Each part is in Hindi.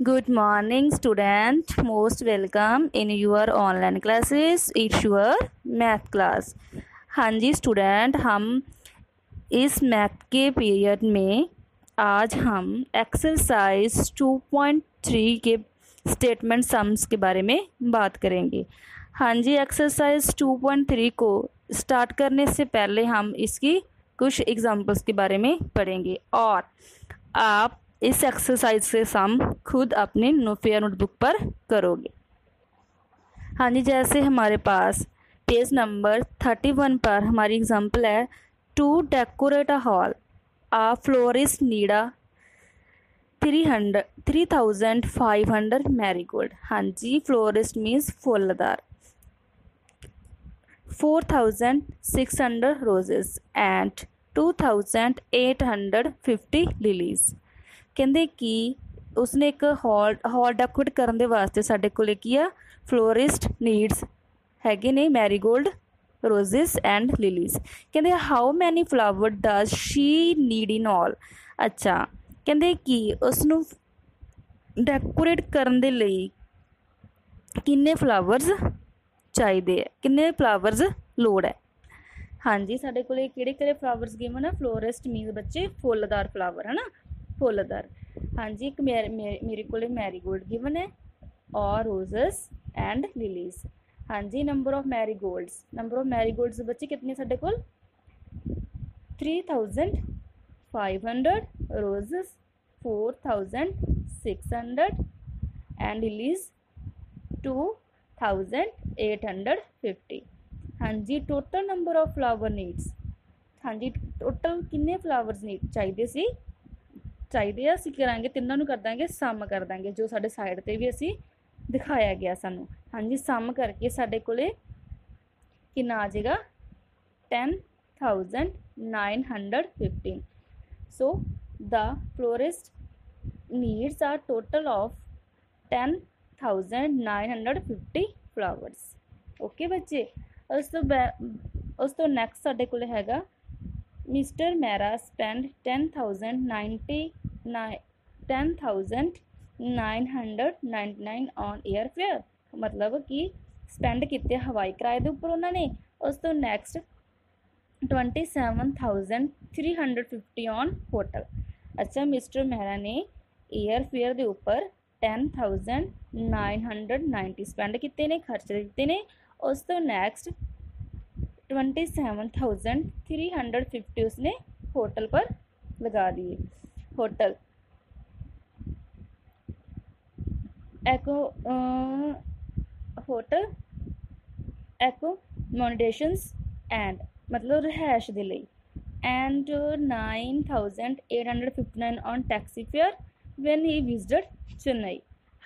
Good morning, student. Most welcome in your online classes. It's your math class. हाँ जी स्टूडेंट हम इस मैथ के पीरियड में आज हम एक्सरसाइज 2.3 के स्टेटमेंट सम्स के बारे में बात करेंगे हाँ जी एक्सरसाइज 2.3 को स्टार्ट करने से पहले हम इसकी कुछ एग्जांपल्स के बारे में पढ़ेंगे और आप इस एक्सरसाइज से सम खुद अपने नोफिया नोटबुक पर करोगे। हाँ जी, जैसे हमारे पास पेज नंबर थर्टी वन पर हमारी एग्जांपल है to decorate a hall a florist needs three hundred three thousand five hundred marigold हाँ जी florist means फुलदार four thousand six hundred roses and two thousand eight hundred fifty lilies ਕਹਿੰਦੇ ਕਿ ਉਸਨੇ ਇੱਕ ਹਾਲ ਹਾਲ ਡੈਕੋਰੇਟ ਕਰਨ ਦੇ ਵਾਸਤੇ ਸਾਡੇ ਕੋਲੇ ਕੀ ਆ? ਫਲੋਰਿਸਟ ਨੀਡਸ ਹੈਗੇ ਨੇ ਮੈਰੀਗੋਲਡ ਰੋਜ਼ਸ ਐਂਡ ਲਿਲੀਜ਼ ਕਹਿੰਦੇ how many flower does she need in all ਅੱਛਾ, ਕਹਿੰਦੇ ਕਿ ਉਸ ਨੂੰ ਡੈਕੋਰੇਟ ਕਰਨ ਦੇ ਲਈ ਕਿੰਨੇ ਫਲਾਵਰਸ ਚਾਹੀਦੇ ਆ? ਕਿੰਨੇ ਫਲਾਵਰਸ ਲੋੜ ਹੈ? ਹਾਂਜੀ, ਸਾਡੇ ਕੋਲੇ ਕਿਹੜੇ ਕਿਹੜੇ ਫਲਾਵਰਸ ਗਿਵਨ ਹੈ ਫਲੋਰਿਸਟ ਮੀਨਸ ਬੱਚੇ ਫੁੱਲਦਾਰ ਫਲਾਵਰ हाँ जी एक मेरे, मेरे को मैरीगोल्ड गिवन है और रोजेस एंड लिलीज हाँ जी number of marigolds number of marigolds बच्चे कितने साढ़े को three thousand five hundred roses four thousand six hundred and lilies two thousand eight hundred fifty हाँ जी total number of flower needs हाँ जी टोटल किन्ने फ्लावर नीड चाहिए सी? ਚਾਹੀਦੇ ਆ ਅਸੀਂ ਕਰਾਂਗੇ ਤਿੰਨਾਂ ਨੂੰ ਕਰ ਦਾਂਗੇ ਸਮ ਕਰ ਦਾਂਗੇ ਜੋ ਸਾਡੇ ਸਾਈਡ ਤੇ ਵੀ ਅਸੀਂ ਦਿਖਾਇਆ ਗਿਆ ਸਾਨੂੰ ਹਾਂਜੀ ਸਮ ਕਰਕੇ ਸਾਡੇ ਕੋਲੇ ਕਿੰਨਾ ਆ ਜਾਏਗਾ 10915 so the florist needs a total of 10950 flowers okay ਬੱਚੇ ਉਸ ਤੋਂ ਉਸ ਤੋਂ ਨੈਕਸਟ ਸਾਡੇ ਕੋਲ ਹੈਗਾ mister Mehra spend ten thousand ninety nine ten thousand nine hundred ninety nine on airfare. मतलब कि स्पेंड किए हवाई किराए के उपर उन्होंने। उस तो next twenty seven thousand three hundred fifty on hotel. अच्छा मिस्टर मेहरा ने एयरफेयर के उपर ten thousand nine hundred ninety spend किए ने, खर्चे दिते ने। उस तो next twenty seven thousand three hundred fifty उसने होटल पर लगा दिए। होटल। एको होटल। एकोमोडेशंस एंड मतलब रिहायश दे and nine thousand eight hundred fifty nine on taxi fare when he visited Chennai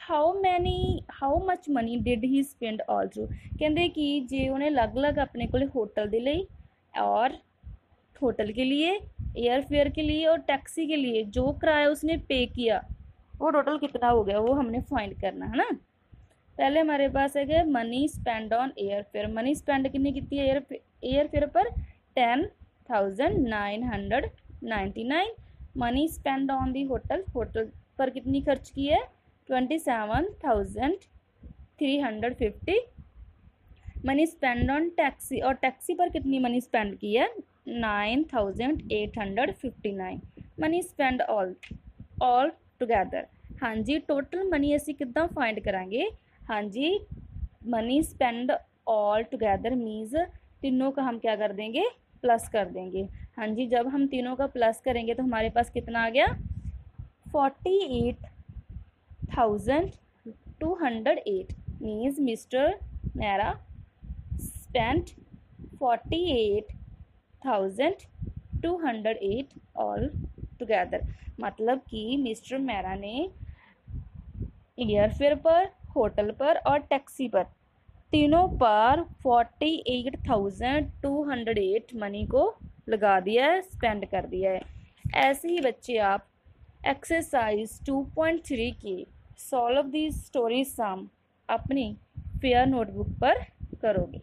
how many how much money did he spend all through ਕਹਿੰਦੇ ਕਿ ਜੇ ਉਹਨੇ ਅਲੱਗ-ਅਲੱਗ ਆਪਣੇ ਕੋਲੇ ਹੋਟਲ ਦੇ ਲਈ और होटल के लिए एयर फेयर के लिए और टैक्सी के लिए जो किराया उसने पे किया वो टोटल कितना हो गया वो हमने फाइंड करना है ना पहले हमारे पास है money spend on air fare money spend कितनी की एयर एयर फेयर पर ten thousand nine hundred ninety nine money spend on the hotel hotel पर कितनी खर्च की है twenty seven thousand three hundred fifty money spend on taxi और टैक्सी पर कितनी मनी स्पेंड की है? Nine thousand eight hundred fifty nine money spend all all together हाँ जी टोटल मनी असी किदा फाइंड करा हाँ जी money spend all together means तीनों का हम क्या कर देंगे? प्लस कर देंगे। हाँ जी, जब हम तीनों का प्लस करेंगे तो हमारे पास कितना आ गया? Forty eight thousand two hundred eight means mister Mehra spent forty eight thousand two hundred eight all together मतलब कि मिस्टर मेरा ने एयरफेयर पर होटल पर और टैक्सी पर तीनों पर forty eight thousand two hundred eight money को लगा दिया है स्पेंड कर दिया है। ऐसे ही बच्चे आप एक्सरसाइज 2.3 की सॉल्व दीज स्टोरीज शाम अपनी फेयर नोटबुक पर करोगे।